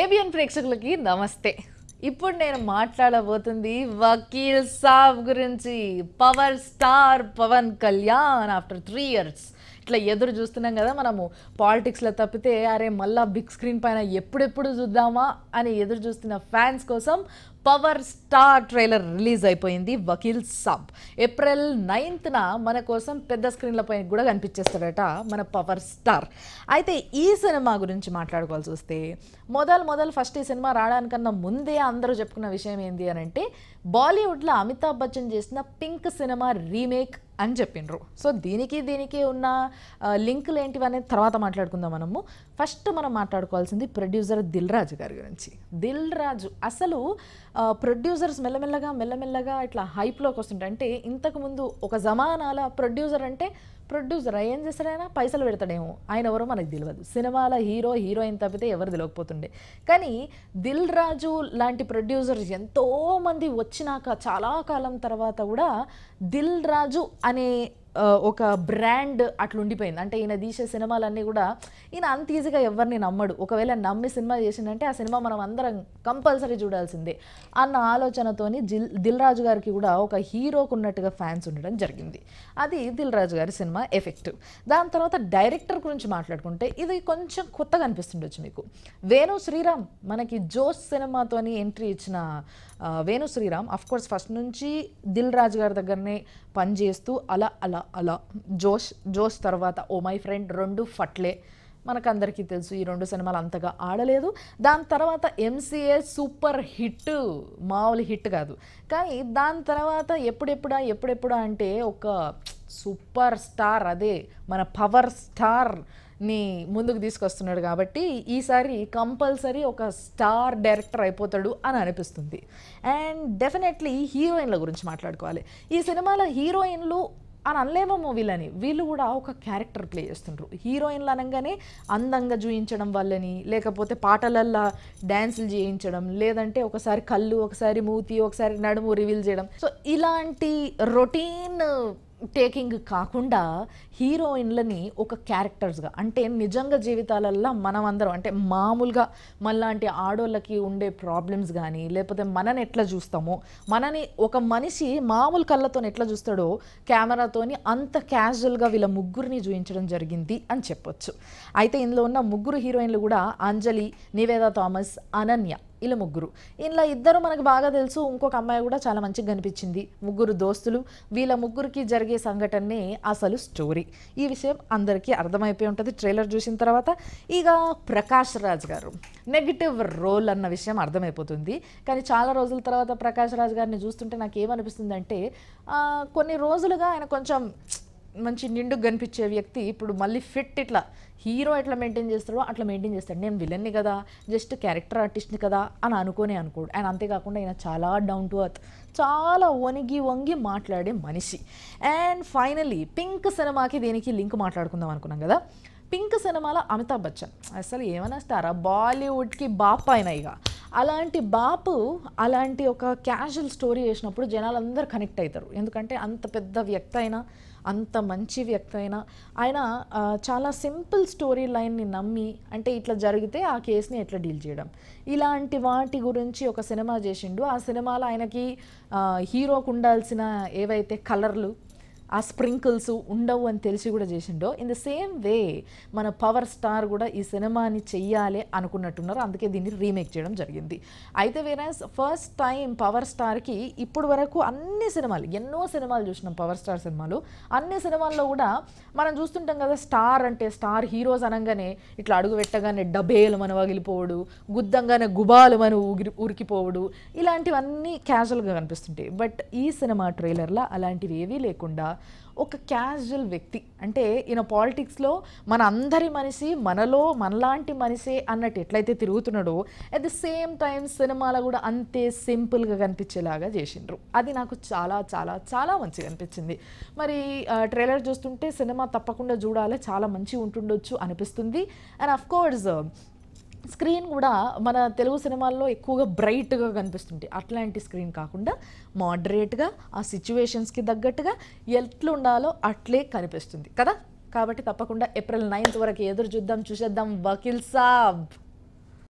ABN ప్రేక్షకులకి నమస్తే. ఇప్పుడు నేను మాట్లాడబోతుంది వకీల్ సాబ్ గురించి. Power star Pawan Kalyan after three years. ఇట్లా ఎదురు చూస్తున్నాం కదా మనము పాలిటిక్స్లో తప్పితే అరే మళ్ళా బిగ్ స్క్రీన్ పైన ఎప్పుడెప్పుడు చూద్దామా అని ఎదురు చూస్తున్న ఫ్యాన్స్ కోసం పవర్ స్టార్ ట్రైలర్ రిలీజ్ అయిపోయింది వకీల్ సాబ్. ఏప్రిల్ నైన్త్న మన కోసం పెద్ద స్క్రీన్లపై కూడా కనిపించేస్తాడట మన పవర్ స్టార్ అయితే ఈ సినిమా గురించి మాట్లాడుకోవాల్సి వస్తే మొదలు మొదలు ఫస్ట్ ఈ సినిమా రావడానికన్నా ముందే అందరూ చెప్పుకున్న విషయం ఏంటి అని అంటే బాలీవుడ్లో అమితాబ్ బచ్చన్ చేసిన పింక్ సినిమా రీమేక్ అని చెప్పిండ్రు. సో దీనికి దీనికి ఉన్న లింకులు ఏంటివి అనేది తర్వాత మాట్లాడుకుందాం మనము. ఫస్ట్ మనం మాట్లాడుకోవాల్సింది ప్రొడ్యూసర్ దిల్ రాజు గారి గురించి. దిల్ రాజు అసలు ప్రొడ్యూసర్స్ మెల్లమెల్లగా మెల్లమెల్లగా ఇట్లా హైప్లోకి వస్తుంటాయి అంటే ఇంతకుముందు ఒక జమానాల ప్రొడ్యూసర్ అంటే ప్రొడ్యూసర్ ఏం చేస్తాడైనా పైసలు పెడతాడేమో. ఆయన ఎవరో మనకు తెలియదు సినిమాల హీరో హీరోయిన్ తప్పితే ఎవరు తెలియకపోతుండే కానీ దిల్ రాజు లాంటి ప్రొడ్యూసర్స్ ఎంతోమంది వచ్చినాక చాలా కాలం తర్వాత కూడా దిల్ రాజు అనే ఒక బ్రాండ్ అట్లుండిపోయింది. అంటే ఈయన తీసే సినిమాలన్నీ కూడా ఈయన అంత ఈజీగా ఎవరిని నమ్మడు. ఒకవేళ నమ్మి సినిమా చేసిందంటే ఆ సినిమా మనం అందరం కంపల్సరీ చూడాల్సిందే అన్న ఆలోచనతోని జిల్ దిల్ రాజు గారికి కూడా ఒక హీరోకు ఉన్నట్టుగా ఫ్యాన్స్ ఉండడం జరిగింది. అది దిల్ రాజు గారి సినిమా ఎఫెక్టివ్ దాని తర్వాత డైరెక్టర్ గురించి మాట్లాడుకుంటే ఇది కొంచెం కొత్తగా అనిపిస్తుండొచ్చు మీకు. వేణు శ్రీరామ్ మనకి జోస్ సినిమాతోని ఎంట్రీ ఇచ్చిన వేణు శ్రీరామ్ అఫ్కోర్స్ ఫస్ట్ నుంచి దిల్ రాజు గారి దగ్గరనే పనిచేస్తూ అలా అలా అలా జోష్ జోష్ తర్వాత ఓ మై ఫ్రెండ్ రెండు ఫట్లే. మనకందరికీ తెలుసు ఈ రెండు సినిమాలు అంతగా ఆడలేదు. దాని తర్వాత ఎంసీఏ సూపర్ హిట్ మామూలు హిట్ కాదు. కానీ దాని తర్వాత ఎప్పుడెప్పుడా ఎప్పుడెప్పుడా అంటే ఒక సూపర్ స్టార్ అదే మన పవర్ స్టార్ని ముందుకు తీసుకొస్తున్నాడు కాబట్టి ఈసారి కంపల్సరీ ఒక స్టార్ డైరెక్టర్ అయిపోతాడు అని అనిపిస్తుంది. అండ్ డెఫినెట్లీ హీరోయిన్ల గురించి మాట్లాడుకోవాలి. ఈ సినిమాలో హీరోయిన్లు అని అనలేమో వీళ్ళని వీళ్ళు కూడా ఒక క్యారెక్టర్ ప్లే చేస్తుండ్రు. హీరోయిన్లు అనగానే అందంగా చూయించడం వల్లని లేకపోతే పాటలల్లో డ్యాన్సులు చేయించడం లేదంటే ఒకసారి కళ్ళు ఒకసారి మూతి ఒకసారి నడుము రివీల్ చేయడం. సో ఇలాంటి రొటీన్ టేకింగ్ కాకుండా హీరోయిన్లని ఒక క్యారెక్టర్స్గా అంటే నిజంగా జీవితాలల్లో మనం అందరం అంటే మామూలుగా మనలాంటి ఆడోళ్ళకి ఉండే ప్రాబ్లమ్స్ కానీ లేకపోతే మనని ఎట్లా చూస్తామో మనని ఒక మనిషి మామూలు కళ్ళతో ఎట్లా చూస్తాడో కెమెరాతోని అంత క్యాజువల్గా వీళ్ళ ముగ్గురిని చూపించడం జరిగింది అని చెప్పొచ్చు. అయితే ఇందులో ఉన్న ముగ్గురు హీరోయిన్లు కూడా అంజలి నివేదా థామస్ అనన్య. ఇలా ముగ్గురు. ఇలా ఇద్దరు మనకు బాగా తెలుసు ఇంకొక అమ్మాయి కూడా చాలా మంచిగా కనిపించింది. ముగ్గురు దోస్తులు. వీళ్ళ ముగ్గురికి జరిగే సంఘటనే అసలు స్టోరీ ఈ విషయం అందరికీ అర్థమైపోయి ఉంటుంది ట్రైలర్ చూసిన తర్వాత. ఇక ప్రకాష్ రాజ్ గారు. నెగిటివ్ రోల్ అన్న విషయం అర్థమైపోతుంది. కానీ చాలా రోజుల తర్వాత ప్రకాష్ రాజ్ గారిని చూస్తుంటే నాకు ఏమనిపిస్తుంది అంటే కొన్ని రోజులుగా ఆయన కొంచెం మంచి నిండు కనిపించే వ్యక్తి ఇప్పుడు మళ్ళీ ఫిట్ ఇట్లా హీరో ఎట్లా మెయింటైన్ చేస్తాడో అట్లా మెయింటైన్ చేస్తాడు. నేను విలన్ని కదా జస్ట్ క్యారెక్టర్ ఆర్టిస్ట్ని కదా అని అనుకోనే అనుకోడు. అండ్ అంతేకాకుండా ఆయన చాలా డౌన్ టు అర్త్ చాలా వణిగి వంగి మాట్లాడే మనిషి. అండ్ ఫైనలీ పింక్ సినిమాకి దీనికి లింక్ మాట్లాడుకుందాం అనుకున్నాం కదా. పింక్ సినిమాలో అమితాబ్ బచ్చన్. అసలు ఏమైనా స్టారా బాలీవుడ్కి బాప్ అయినా ఇక. అలాంటి బాపు అలాంటి ఒక క్యాజువల్ స్టోరీ చేసినప్పుడు జనాలందరూ కనెక్ట్ అవుతారు. ఎందుకంటే అంత పెద్ద వ్యక్తి అయినా అంత మంచి వ్యక్తి అయినా ఆయన చాలా సింపుల్ స్టోరీ లైన్ని నమ్మి అంటే ఇట్లా జరిగితే ఆ కేసుని ఎట్లా డీల్ చేయడం. ఇలాంటి వాటి గురించి ఒక సినిమా చేసిండు. ఆ సినిమాలో ఆయనకి హీరోకు ఉండాల్సిన ఏవైతే కలర్లు ఆ స్ప్రింకిల్స్ ఉండవు అని తెలిసి కూడా చేసిండో. ఇన్ ద సేమ్ వే మన పవర్ స్టార్ కూడా ఈ సినిమాని చెయ్యాలి అనుకున్నట్టున్నారు. అందుకే దీన్ని రీమేక్ చేయడం జరిగింది. అయితే వేరే ఫస్ట్ టైం పవర్ స్టార్కి ఇప్పుడు వరకు అన్ని సినిమాలు ఎన్నో సినిమాలు చూసినాం పవర్ స్టార్ సినిమాలు. అన్ని సినిమాల్లో కూడా మనం చూస్తుంటాం కదా స్టార్ అంటే స్టార్ హీరోస్ అనగానే ఇట్లా అడుగు పెట్టగానే డబేలు మన వగిలిపోవడు గుద్దంగానే గుబాలు మన ఊగిరి ఉరికిపోవడు. ఇలాంటివన్నీ క్యాజువల్గా కనిపిస్తుంటాయి. బట్ ఈ సినిమా ట్రైలర్లో అలాంటివి ఏవీ లేకుండా ఒక క్యాజువల్ వ్యక్తి. అంటే ఈయన పాలిటిక్స్లో మన అందరి మనిషి మనలో మనలాంటి మనిషే అన్నట్టు ఎట్లయితే తిరుగుతున్నాడో అట్ ది సేమ్ టైం సినిమాలో కూడా అంతే సింపుల్గా కనిపించేలాగా చేసిండ్రు. అది నాకు చాలా చాలా చాలా మంచిగా అనిపించింది. మరి ట్రైలర్ చూస్తుంటే సినిమా తప్పకుండా చూడాలి చాలా మంచిగా ఉంటుండొచ్చు అనిపిస్తుంది. అండ్ అఫ్ కోర్స్ స్క్రీన్ కూడా మన తెలుగు సినిమాల్లో ఎక్కువగా బ్రైట్గా కనిపిస్తుంటాయి. అట్లాంటి స్క్రీన్ కాకుండా మోడరేట్గా ఆ సిచ్యువేషన్స్కి తగ్గట్టుగా ఎట్లుండాలో అట్లే కనిపిస్తుంది. కదా? కాబట్టి తప్పకుండా ఏప్రిల్ నైన్త్ వరకు ఎదురు చూద్దాం చూసేద్దాం. వకీల్ సాబ్!